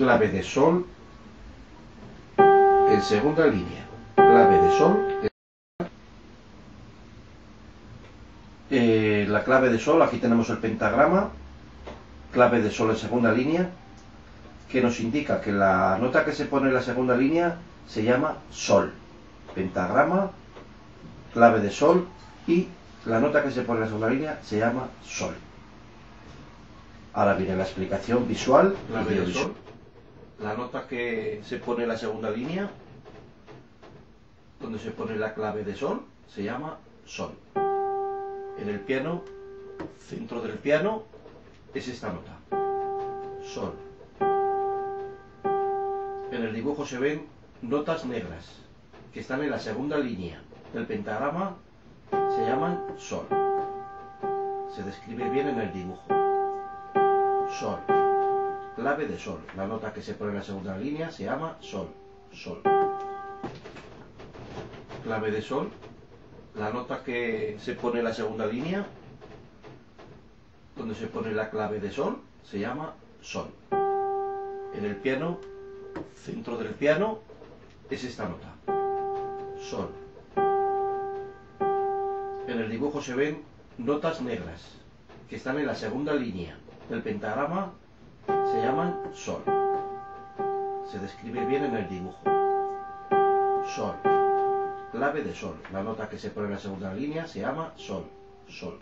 clave de sol en segunda línea. Clave de sol. Eh, la clave de sol, aquí tenemos el pentagrama, clave de sol en segunda línea, que nos indica que la nota que se pone en la segunda línea se llama sol. Pentagrama, clave de sol y la nota que se pone en la segunda línea se llama sol. Ahora viene la explicación visual. Clave de sol. La nota que se pone en la segunda línea, donde se pone la clave de sol, se llama sol. En el piano, centro del piano, es esta nota. Sol. En el dibujo se ven notas negras que están en la segunda línea del pentagrama, se llaman sol. Se describe bien en el dibujo. Sol. Clave de sol. La nota que se pone en la segunda línea se llama sol. Sol. Clave de sol. La nota que se pone en la segunda línea, donde se pone la clave de sol, se llama sol. En el piano, centro del piano, es esta nota. Sol. En el dibujo se ven notas negras que están en la segunda línea del pentagrama, se llaman sol. Se describe bien en el dibujo. Sol. Clave de sol. La nota que se pone en la segunda línea se llama sol. Sol.